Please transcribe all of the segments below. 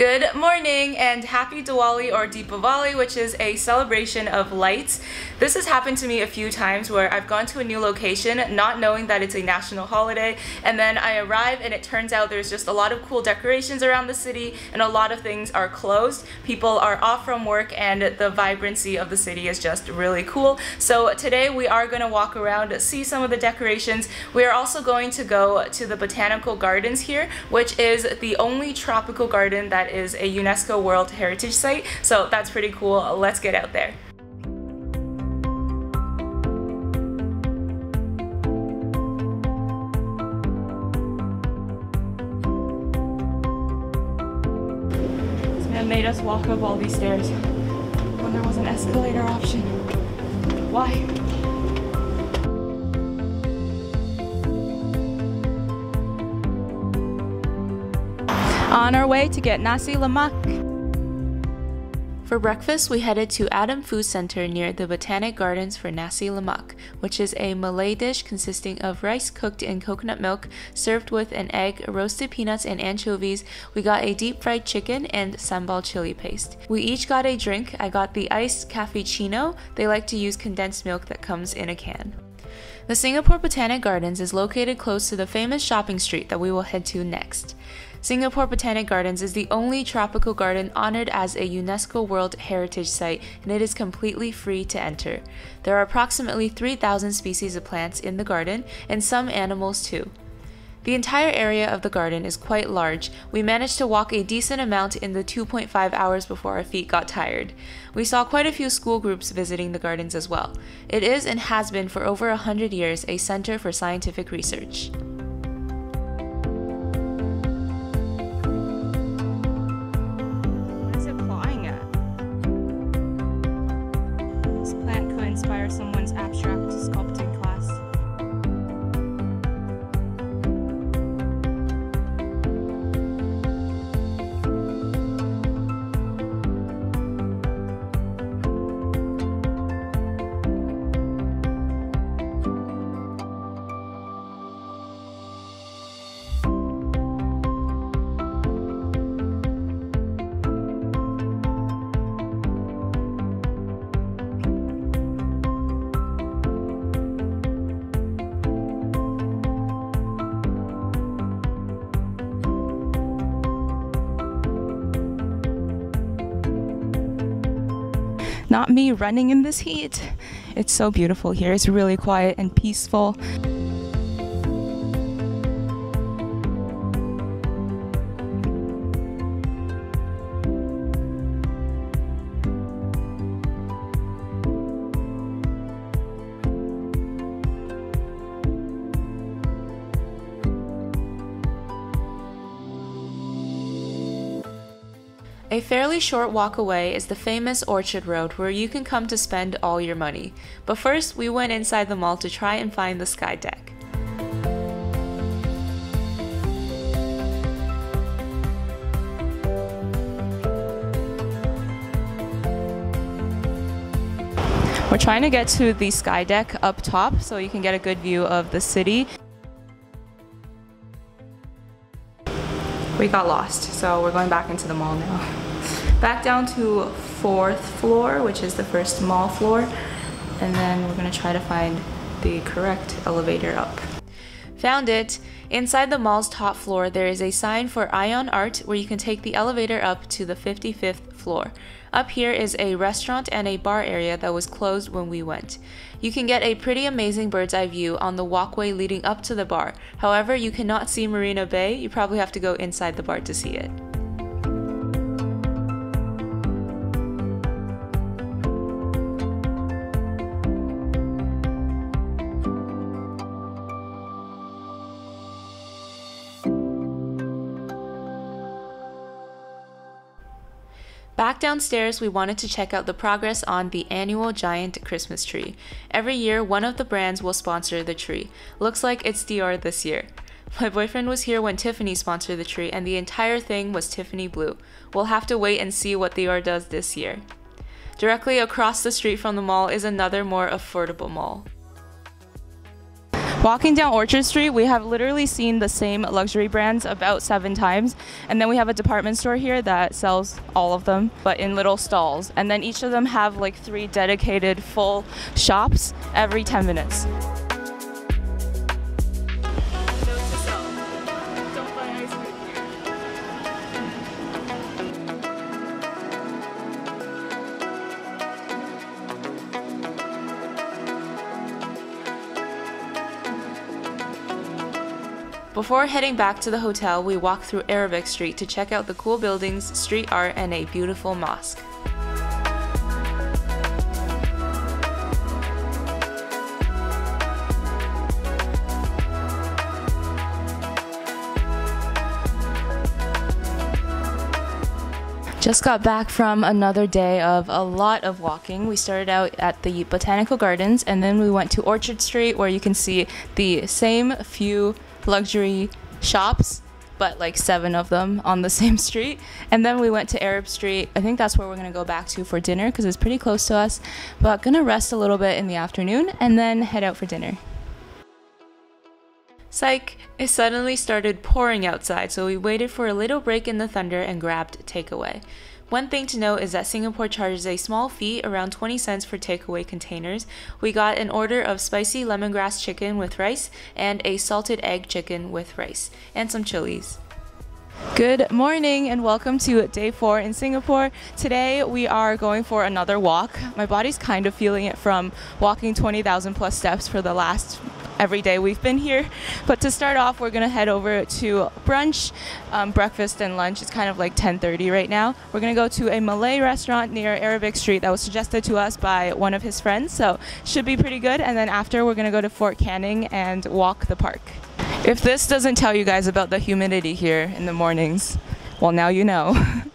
Good morning and happy Diwali or Deepavali, which is a celebration of lights. This has happened to me a few times where I've gone to a new location not knowing that it's a national holiday, and then I arrive and it turns out there's just a lot of cool decorations around the city and a lot of things are closed. People are off from work and the vibrancy of the city is just really cool. So today we are going to walk around, see some of the decorations. We are also going to go to the Botanical Gardens here, which is the only tropical garden that is a UNESCO World Heritage Site, so that's pretty cool. Let's get out there. Made us walk up all these stairs when there was an escalator option. Why? On our way to get nasi lemak. For breakfast, we headed to Adam Food Center near the Botanic Gardens for nasi lemak, which is a Malay dish consisting of rice cooked in coconut milk, served with an egg, roasted peanuts, and anchovies. We got a deep fried chicken and sambal chili paste. We each got a drink. I got the iced cappuccino. They like to use condensed milk that comes in a can. The Singapore Botanic Gardens is located close to the famous shopping street that we will head to next. Singapore Botanic Gardens is the only tropical garden honored as a UNESCO World Heritage Site and it is completely free to enter. There are approximately 3,000 species of plants in the garden and some animals too. The entire area of the garden is quite large. We managed to walk a decent amount in the 2.5 hours before our feet got tired. We saw quite a few school groups visiting the gardens as well. It is and has been for over a hundred years a center for scientific research. Not me running in this heat. It's so beautiful here. It's really quiet and peaceful. A fairly short walk away is the famous Orchard Road where you can come to spend all your money. But first, we went inside the mall to try and find the Sky Deck. We're trying to get to the sky deck up top so you can get a good view of the city. We got lost. So we're going back into the mall now. Back down to fourth floor, which is the first mall floor. And then we're gonna try to find the correct elevator up. Found it! Inside the mall's top floor, there is a sign for Ion Art where you can take the elevator up to the 55th floor. Up here is a restaurant and a bar area that was closed when we went. You can get a pretty amazing bird's eye view on the walkway leading up to the bar. However, you cannot see Marina Bay, you probably have to go inside the bar to see it. Back downstairs, we wanted to check out the progress on the annual giant Christmas tree. Every year, one of the brands will sponsor the tree. Looks like it's Dior this year. My boyfriend was here when Tiffany sponsored the tree, and the entire thing was Tiffany blue. We'll have to wait and see what Dior does this year. Directly across the street from the mall is another more affordable mall. Walking down Orchard Street, we have literally seen the same luxury brands about seven times. And then we have a department store here that sells all of them, but in little stalls. And then each of them have like three dedicated full shops every 10 minutes. Before heading back to the hotel, we walked through Arabic Street to check out the cool buildings, street art, and a beautiful mosque. Just got back from another day of a lot of walking. We started out at the Botanical Gardens and then we went to Orchard Street where you can see the same few luxury shops, but like seven of them on the same street. And then we went to Arab Street. I think that's where we're gonna go back to for dinner because it's pretty close to us. But gonna rest a little bit in the afternoon and then head out for dinner. Psych! It suddenly started pouring outside, so we waited for a little break in the thunder and grabbed takeaway. One thing to note is that Singapore charges a small fee, around 20 cents for takeaway containers. We got an order of spicy lemongrass chicken with rice and a salted egg chicken with rice, and some chilies. Good morning and welcome to day four in Singapore. Today we are going for another walk. My body's kind of feeling it from walking 20,000 plus steps for the last every day we've been here. But to start off, we're gonna head over to brunch, um, breakfast, and lunch. It's kind of like 10:30 right now. We're gonna go to a Malay restaurant near Arabic Street that was suggested to us by one of his friends, so should be pretty good. And then after, we're gonna go to Fort Canning and walk the park. If this doesn't tell you guys about the humidity here in the mornings, well, now you know.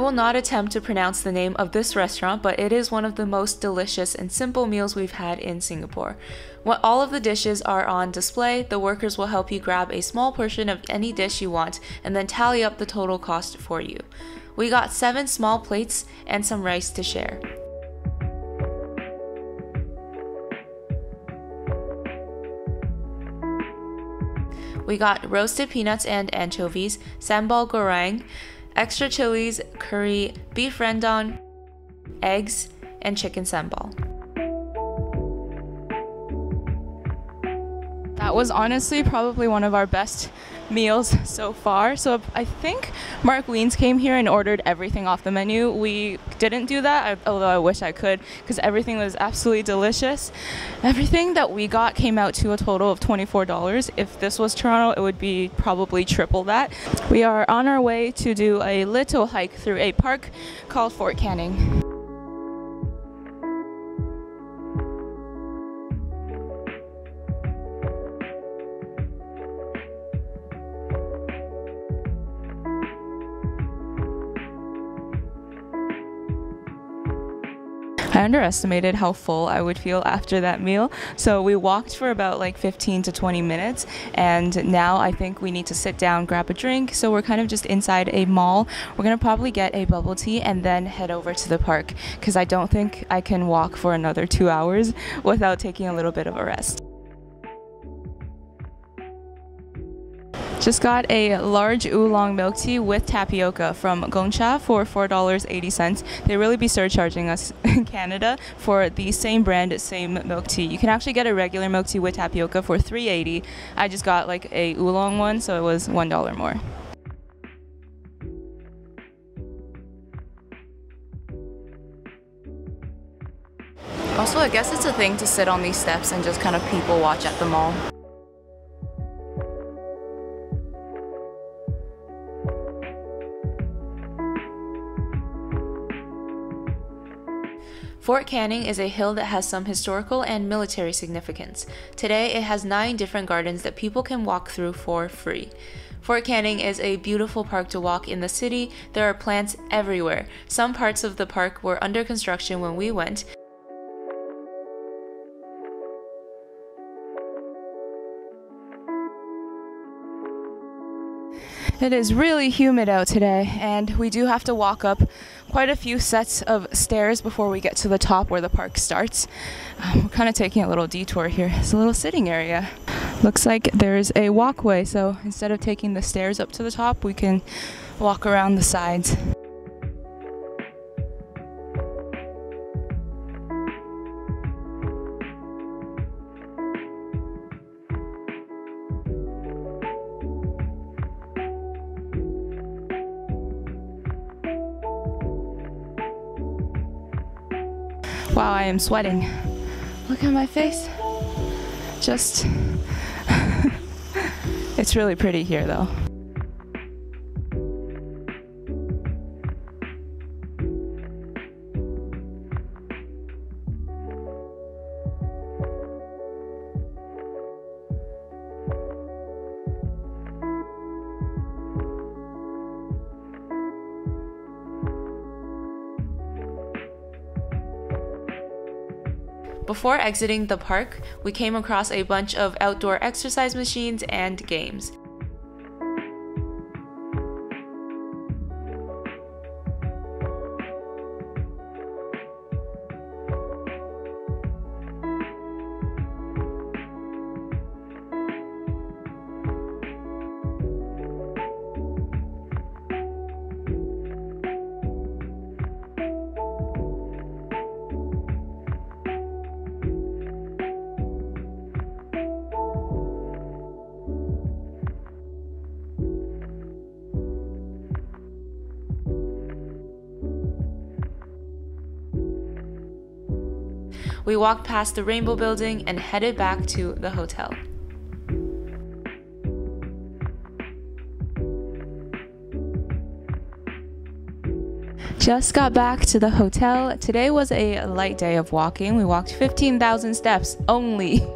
will not attempt to pronounce the name of this restaurant, but it is one of the most delicious and simple meals we've had in Singapore. When all of the dishes are on display, the workers will help you grab a small portion of any dish you want and then tally up the total cost for you. We got seven small plates and some rice to share. We got roasted peanuts and anchovies, sambal goreng, extra chilies, curry, beef rendang, eggs, and chicken sambal. That was honestly probably one of our best meals so far. So I think Mark Wiens came here and ordered everything off the menu. We didn't do that, although I wish I could, because everything was absolutely delicious. Everything that we got came out to a total of $24. If this was Toronto, it would be probably triple that. We are on our way to do a little hike through a park called Fort Canning. Underestimated how full I would feel after that meal. So we walked for about like 15 to 20 minutes, and now I think we need to sit down, grab a drink. So we're kind of just inside a mall. We're gonna probably get a bubble tea and then head over to the park because I don't think I can walk for another two hours without taking a little bit of a rest. Just got a large oolong milk tea with tapioca from Gongcha for $4.80. They really be surcharging us in Canada for the same brand, same milk tea. You can actually get a regular milk tea with tapioca for $3.80. I just got like a oolong one, so it was $1 more. Also, I guess it's a thing to sit on these steps and just kind of people watch at the mall. Fort Canning is a hill that has some historical and military significance. Today, it has nine different gardens that people can walk through for free. Fort Canning is a beautiful park to walk in the city. There are plants everywhere. Some parts of the park were under construction when we went, It is really humid out today, and we do have to walk up quite a few sets of stairs before we get to the top where the park starts. Um, we're kind of taking a little detour here. It's a little sitting area. Looks like there's a walkway, so instead of taking the stairs up to the top, we can walk around the sides. Am sweating. Look at my face. Just, it's really pretty here though. Before exiting the park, we came across a bunch of outdoor exercise machines and games. We walked past the Rainbow Building and headed back to the hotel. Just got back to the hotel. Today was a light day of walking. We walked 15,000 steps only,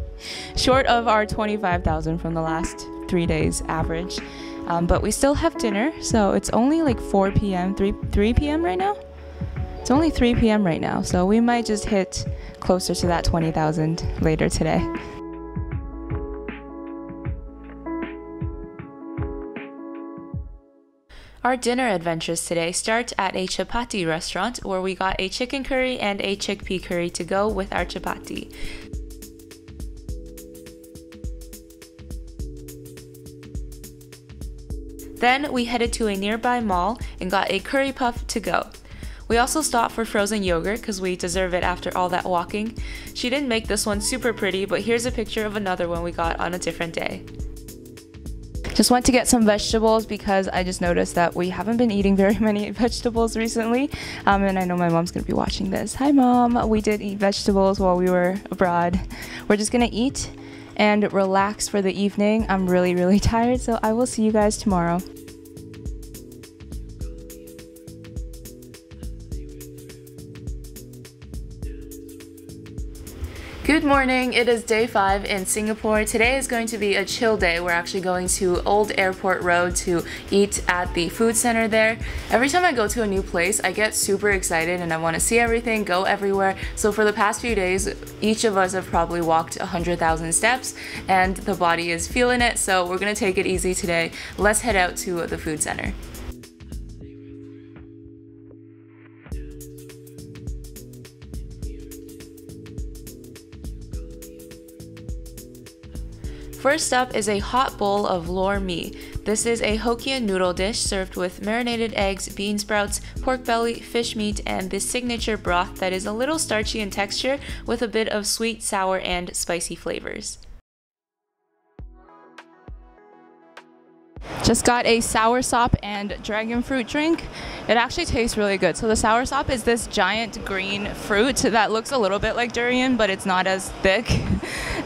short of our 25,000 from the last three days average. Um, but we still have dinner, so it's only like 4 p.m., 3, 3 p.m. right now. It's only 3 p.m. right now, so we might just hit closer to that 20,000 later today. Our dinner adventures today start at a chapati restaurant where we got a chicken curry and a chickpea curry to go with our chapati. Then we headed to a nearby mall and got a curry puff to go. We also stopped for frozen yogurt because we deserve it after all that walking. She didn't make this one super pretty, but here's a picture of another one we got on a different day. Just went to get some vegetables because I just noticed that we haven't been eating very many vegetables recently. Um, and I know my mom's gonna be watching this. Hi, mom. We did eat vegetables while we were abroad. We're just gonna eat and relax for the evening. I'm really, really tired, so I will see you guys tomorrow. Good morning, it is day five in Singapore. Today is going to be a chill day. We're actually going to Old Airport Road to eat at the food center there. Every time I go to a new place, I get super excited and I want to see everything, go everywhere. So for the past few days, each of us have probably walked 100,000 steps and the body is feeling it. So we're going to take it easy today. Let's head out to the food center. First up is a hot bowl of lor mee. This is a Hokkien noodle dish served with marinated eggs, bean sprouts, pork belly, fish meat, and this signature broth that is a little starchy in texture with a bit of sweet, sour, and spicy flavors. Just got a soursop and dragon fruit drink. It actually tastes really good. So the soursop is this giant green fruit that looks a little bit like durian, but it's not as thick.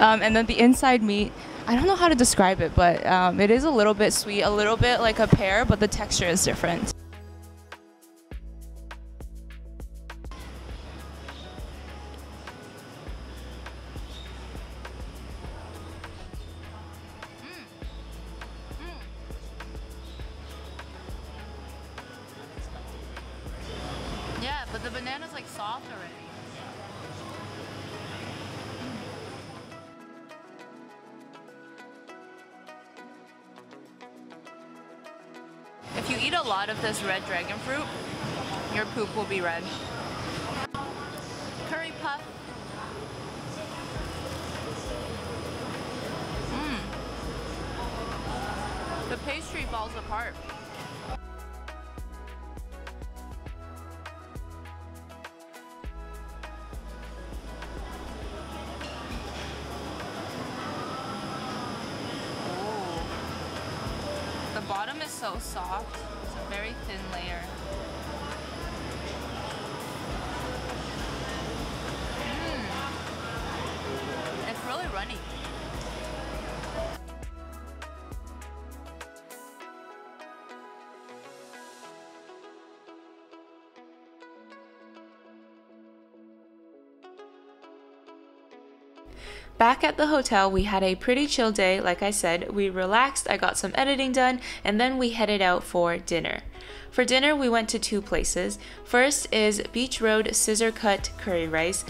Um, and then the inside meat I don't know how to describe it, but um, it is a little bit sweet, a little bit like a pear, but the texture is different. Dragon fruit, your poop will be red. Curry puff. Mmm. The pastry falls apart. The bottom is so soft. Layer. Back at the hotel, we had a pretty chill day. Like I said, we relaxed, I got some editing done, and then we headed out for dinner. For dinner, we went to two places. First is Beach Road Scissor Cut Curry Rice.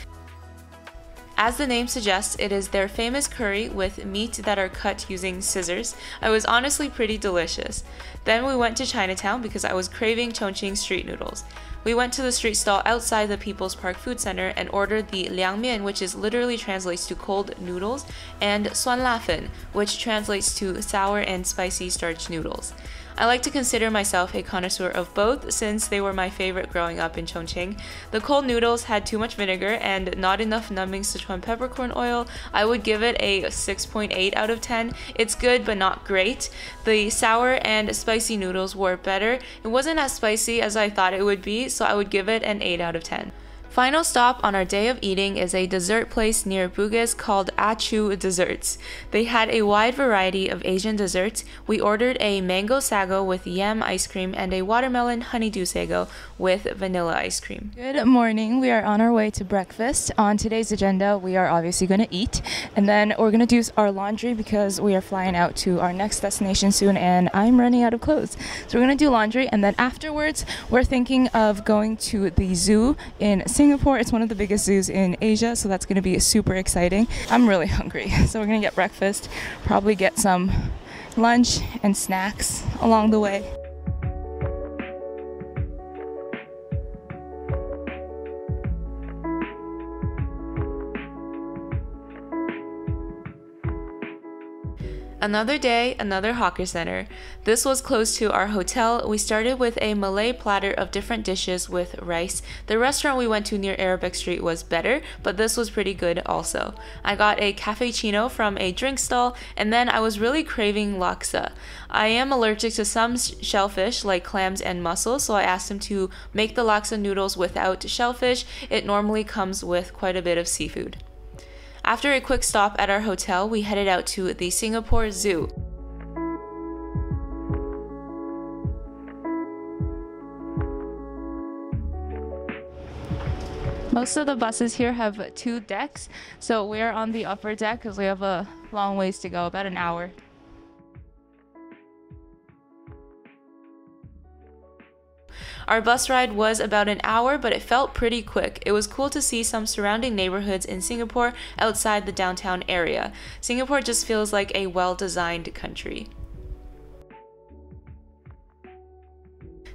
As the name suggests, it is their famous curry with meat that are cut using scissors. I was honestly pretty delicious. Then we went to Chinatown because I was craving Chongqing street noodles. We went to the street stall outside the People's Park Food Center and ordered the liang mian, which is literally translates to cold noodles, and suan la fen, which translates to sour and spicy starch noodles. I like to consider myself a connoisseur of both since they were my favorite growing up in Chongqing. The cold noodles had too much vinegar and not enough numbing Sichuan peppercorn oil. I would give it a 6.8 out of 10. It's good but not great. The sour and spicy noodles were better. It wasn't as spicy as I thought it would be, so I would give it an 8 out of 10. Final stop on our day of eating is a dessert place near Bugis called Achu Desserts. They had a wide variety of Asian desserts. We ordered a mango sago with yam ice cream and a watermelon honeydew sago with vanilla ice cream. Good morning. We are on our way to breakfast. On today's agenda, we are obviously going to eat and then we're going to do our laundry because we are flying out to our next destination soon and I'm running out of clothes. So we're going to do laundry and then afterwards, we're thinking of going to the zoo in Singapore Singapore. It's one of the biggest zoos in Asia, so that's going to be super exciting. I'm really hungry, so we're going to get breakfast, probably get some lunch and snacks along the way. Another day, another hawker center. This was close to our hotel. We started with a Malay platter of different dishes with rice. The restaurant we went to near Arabic Street was better, but this was pretty good also. I got a cappuccino from a drink stall, and then I was really craving laksa. I am allergic to some shellfish like clams and mussels, so I asked him to make the laksa noodles without shellfish. It normally comes with quite a bit of seafood. After a quick stop at our hotel, we headed out to the Singapore Zoo. Most of the buses here have two decks, so we're on the upper deck because we have a long ways to go, about an hour. Our bus ride was about an hour, but it felt pretty quick. It was cool to see some surrounding neighborhoods in Singapore outside the downtown area. Singapore just feels like a well designed country.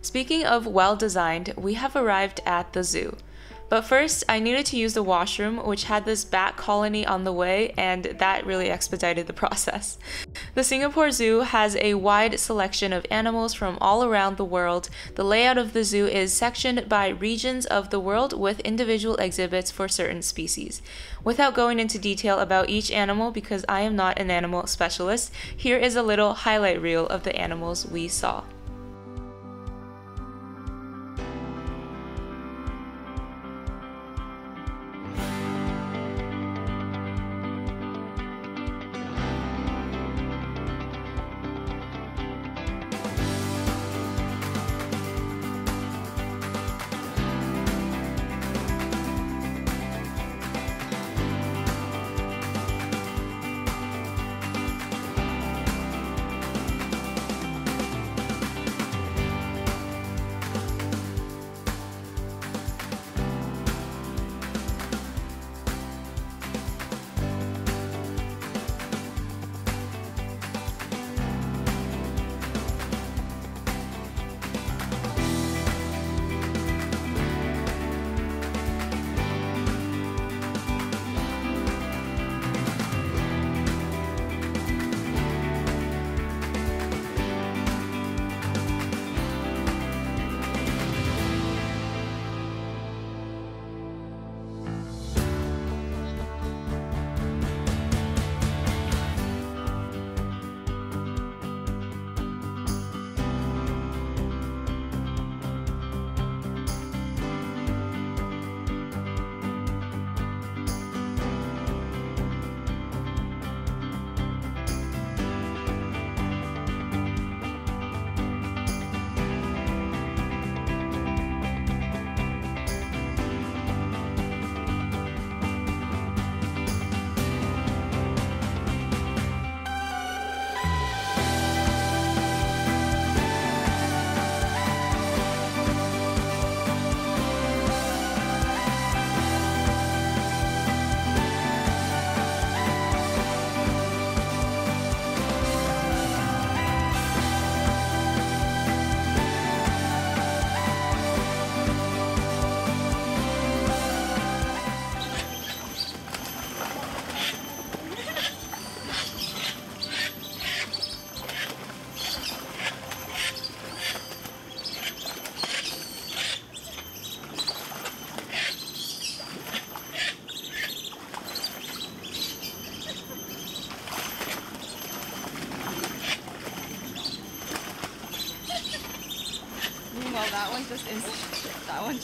Speaking of well designed, we have arrived at the zoo. But first, I needed to use the washroom, which had this bat colony on the way, and that really expedited the process. The Singapore Zoo has a wide selection of animals from all around the world. The layout of the zoo is sectioned by regions of the world with individual exhibits for certain species. Without going into detail about each animal, because I am not an animal specialist, here is a little highlight reel of the animals we saw.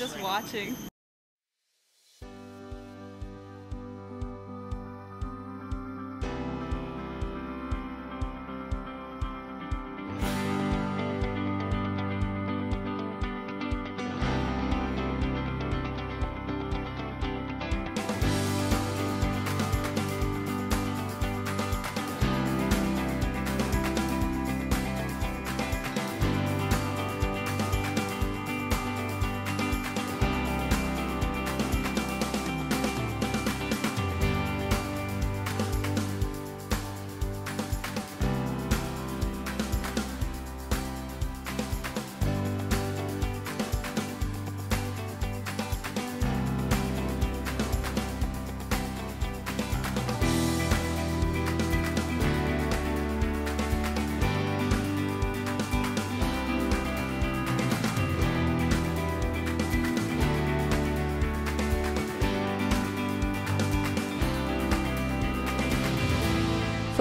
Just watching.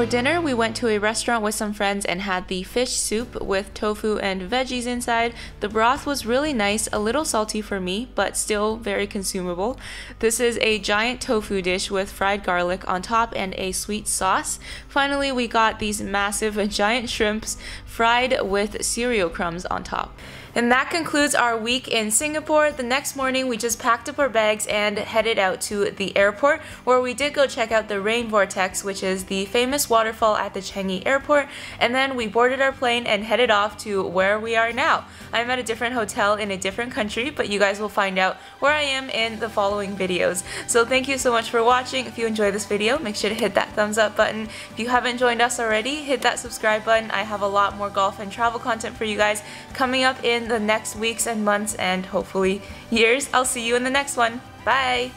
For dinner, we went to a restaurant with some friends and had the fish soup with tofu and veggies inside. The broth was really nice, a little salty for me, but still very consumable. This is a giant tofu dish with fried garlic on top and a sweet sauce. Finally, we got these massive giant shrimps fried with cereal crumbs on top. And that concludes our week in Singapore. The next morning, we just packed up our bags and headed out to the airport, where we did go check out the Rain Vortex, which is the famous waterfall at the Changi airport. And then we boarded our plane and headed off to where we are now. I'm at a different hotel in a different country, but you guys will find out where I am in the following videos. So thank you so much for watching. If you enjoyed this video, make sure to hit that thumbs up button. If you haven't joined us already, hit that subscribe button. I have a lot more golf and travel content for you guys coming up in the next weeks and months and hopefully years. I'll see you in the next one. Bye!